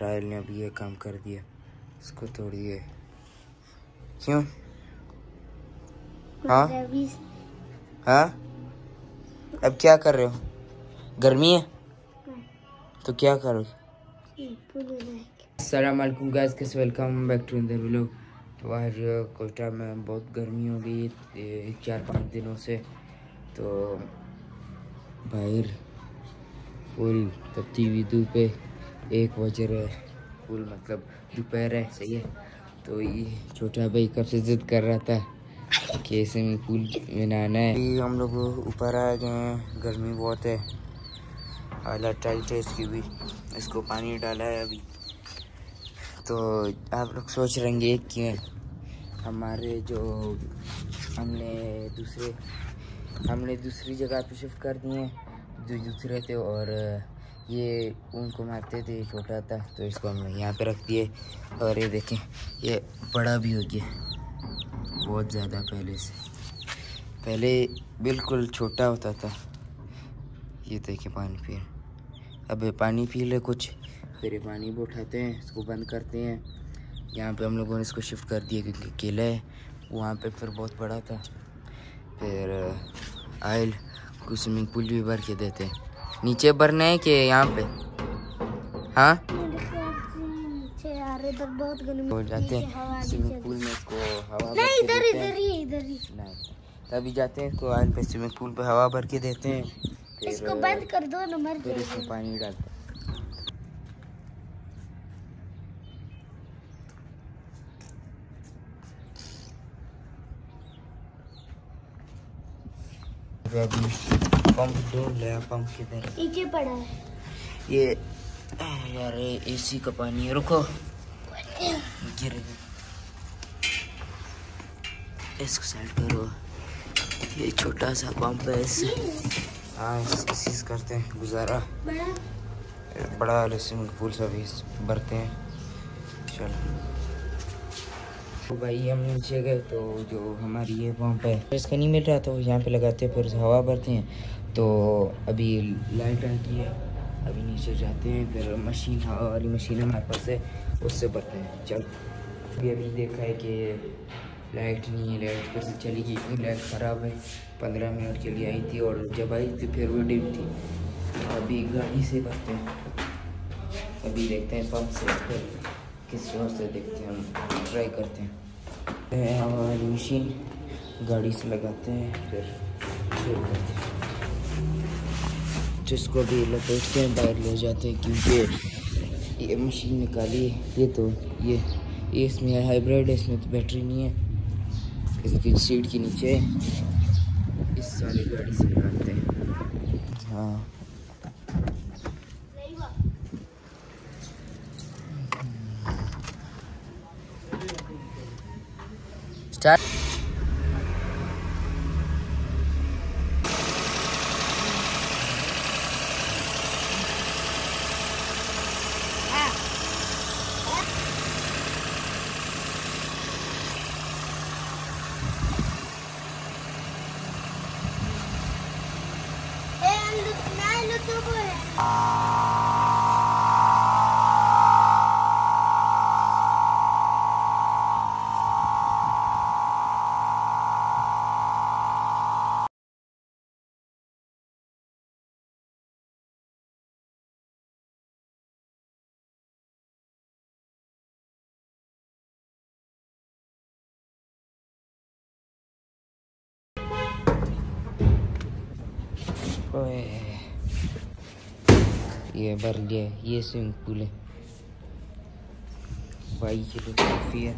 Royal ने अभी ये काम कर दिया। इसको तोड़ दिए क्यों? हाँ? हाँ? अब क्या कर रहे हो? गर्मी है? तो क्या करोगे? अलकुम गाइस कैसे welcome back to Inder vlog तो आज कोटा में बहुत गर्मी हो गई है चार पाँच दिनों से। तो बाहर फुल तपती हुई धूप है। एक बज है। फुल मतलब दोपहर है, सही है। तो ये छोटा भाई कब से जिद कर रहा था कि पूल में नहाना है। हम लोग ऊपर आ गए हैं, गर्मी बहुत है। हालत टाइट है इसकी भी। इसको पानी डाला है अभी। तो आप लोग सोच रहेंगे कि हमारे जो हमने दूसरे, हमने दूसरी जगह पे शिफ्ट कर दिए हैं, जो दूसरे थे और ये उनको मारते थे, ये छोटा था तो इसको हमने यहाँ पे रख दिए। और ये देखें, ये बड़ा भी हो गया। बहुत ज़्यादा पहले से। पहले बिल्कुल छोटा होता था। ये देखें पानी पी अब पानी पी ले कुछ, फिर पानी भी उठाते हैं, इसको बंद करते हैं। यहाँ पे हम लोगों ने इसको शिफ्ट कर दिया क्योंकि केला है। वहाँ पे फिर बहुत बड़ा था। फिर, आयल कुछ स्विमिंग पूल भी भर के देते हैं। नीचे भरना है कि यहाँ पे? हाँ? बहुत हो जाते हैं स्विमिंग पूल में इसको हवा नहीं इधर इधर ही इधर ही। नहीं तभी जाते हैं इसको आयल पे स्विमिंग पूल पे हवा भर के देते हैं। इसको बंद कर दो ना मर फिर इसमें पानी डालते हैं। अभी पंप ढूंढ लिया पंप किधर नीचे पड़ा है। ये यार एसी का पानी है रुको। गिर गया। इसको साइड करो। ये छोटा सा पंप है इससे। हाँ इस करते हैं गुजारा। बड़ा? बड़ा वाले स्विमिंग पूल सभी भरते हैं। चलो। तो भाई हम नीचे गए तो जो हमारी ये पंप है, इसका नहीं मिल रहा तो यहाँ पे लगाते हैं, फिर हवा भरते हैं। तो अभी लाइट आ गई है, अभी नीचे जाते हैं, फिर मशीन हवा वाली मशीन हमारे पास है, उससे भरते हैं। चल। अभी अभी देखा है कि लाइट नहीं है, लाइट कैसे चली गई इतनी लाइट ख़राब है। पंद्रह मिनट के लिए आई थी और जब आई थी, फिर वो डिप थी। अभी गाड़ी से भरते हैं। अभी देखते हैं पंप से, फिर किस और से देखते हैं, हम ट्राई करते हैं। हमारी मशीन गाड़ी से लगाते हैं, फिर जिसको भी लपेटते हैं, बाहर ले जाते हैं, क्योंकि ये मशीन निकाली, ये तो ये ये इसमें हाइब्रिड है इसमें तो बैटरी नहीं है। इसकी सीट के नीचे इस सारी गाड़ी से निकालते हैं। हाँ। dead. And now look over ओए। ये भर लिया ये स्विमिंग पूल है। बाई किलो काफ़ी है।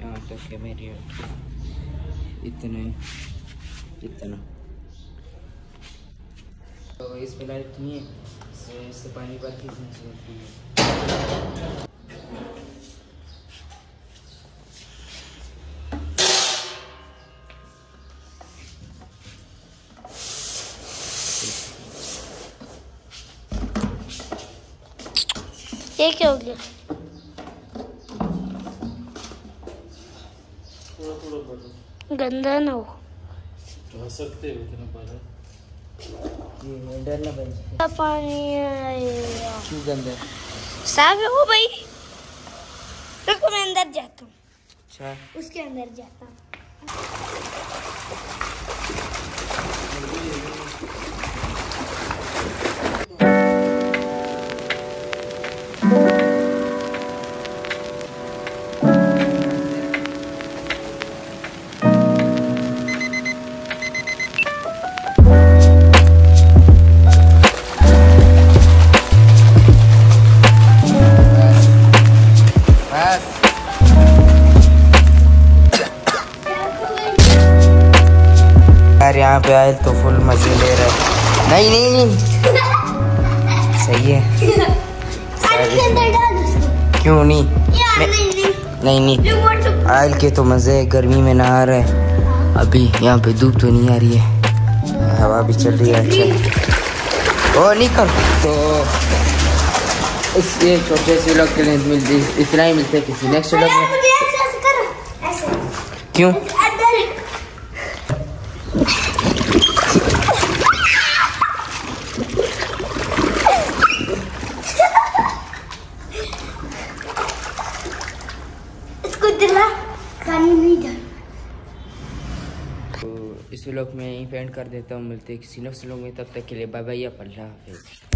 यहाँ तक है मेरी इतना इतना। तो इसमें लाइट नहीं है इससे पानी के ये क्या हो गया। गंदा ना हो। सकते हो इतना पानी। क्यों गंदा है? साफ़ है वो भाई। रुको मैं अंदर जाता हूँ। अच्छा। उसके अंदर जाता हूँ। यहाँ पे आए तो फुल मज़े ले रहे नहीं नहीं नहीं। सही है। क्यों नहीं? नहीं नहीं। नहीं नहीं। आयल के तो मज़े गर्मी में नहा रहे अभी यहाँ पे धूप तो नहीं आ रही है। हवा भी चल रही है अच्छा। ओ नहीं कर तो इस ये छोटे से लोग के लिए मिलती इतना ही मिलते किसी नेक्स्ट लोग में। क्यों अंदर इसको दिला पानी नहीं डाल तो इस व्लॉग में यहीं पेंट कर देता हूँ, मिलते हैं किसी नफ्स लोग में, तब तक के लिए बाय बाय या अल्लाह हाफिज़।